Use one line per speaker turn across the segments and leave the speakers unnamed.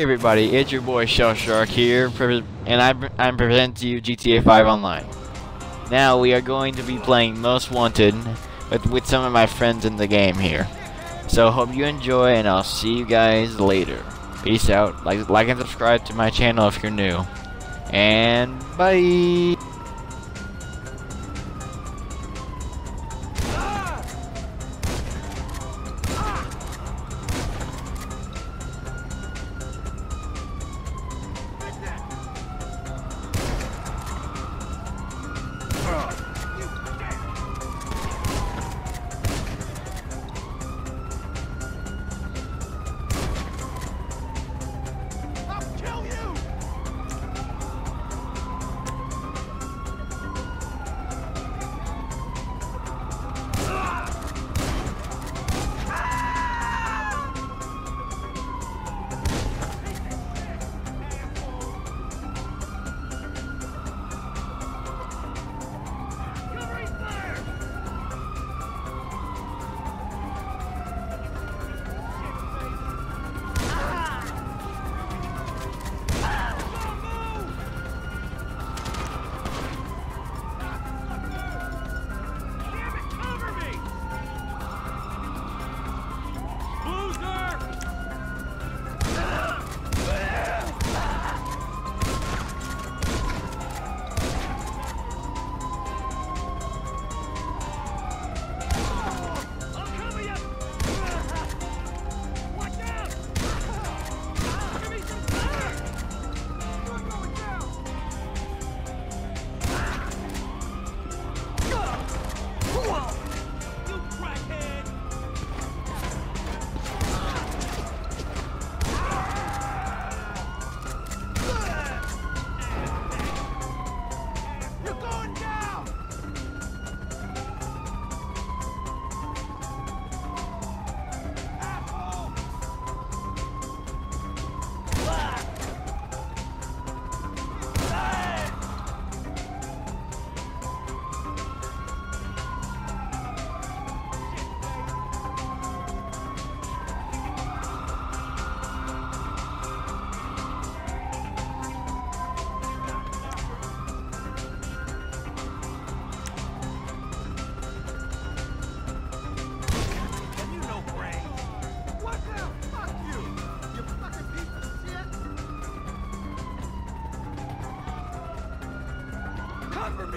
Everybody, it's your boy Shell Shark here, and I'm, I'm presenting to you GTA 5 Online. Now we are going to be playing Most Wanted with, with some of my friends in the game here. So hope you enjoy, and I'll see you guys later. Peace out. Like, like and subscribe to my channel if you're new. And bye.
Me!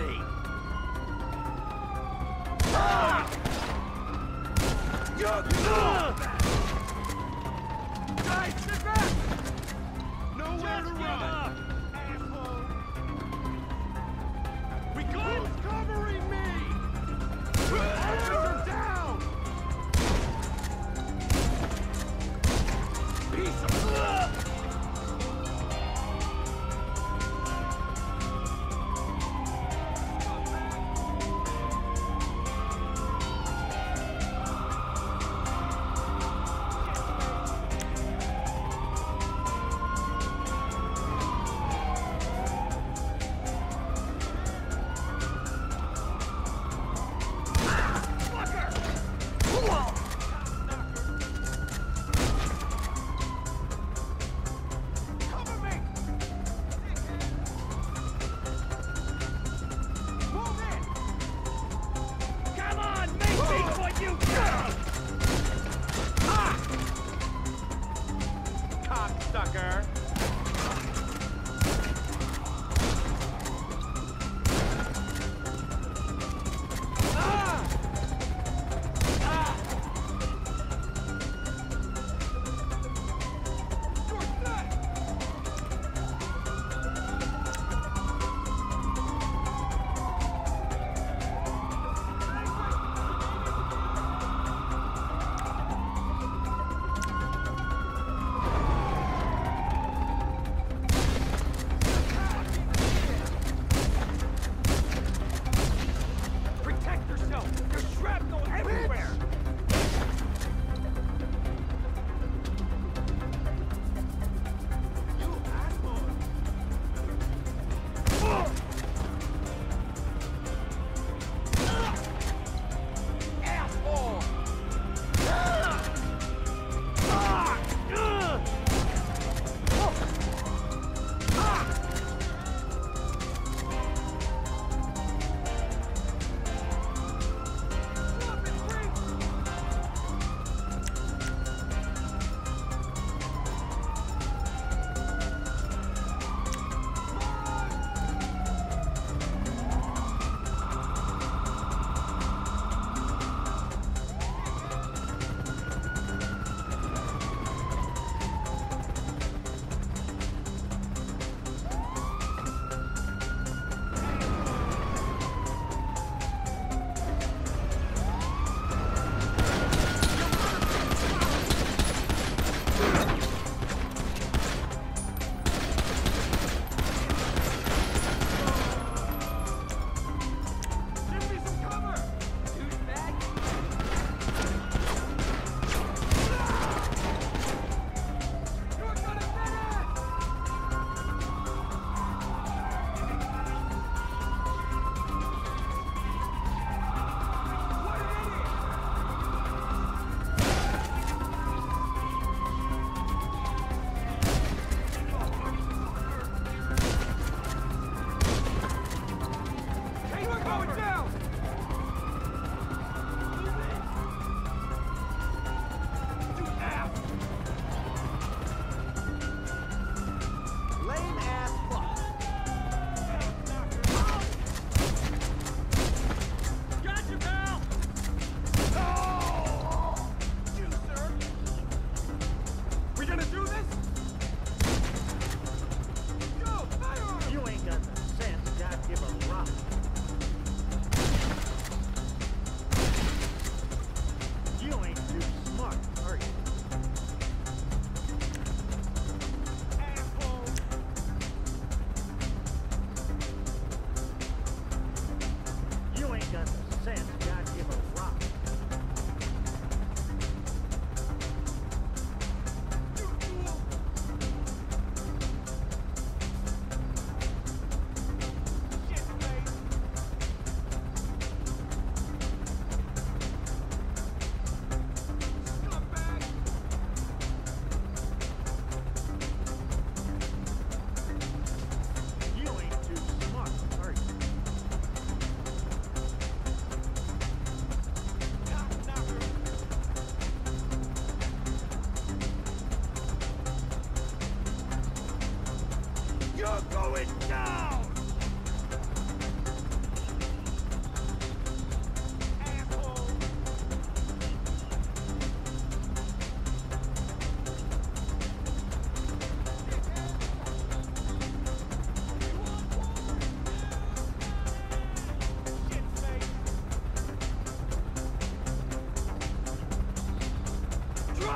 Guys, sit back! Nowhere to run! We go! He's covering me! Enemies are down!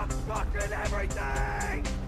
Drop fucking everything!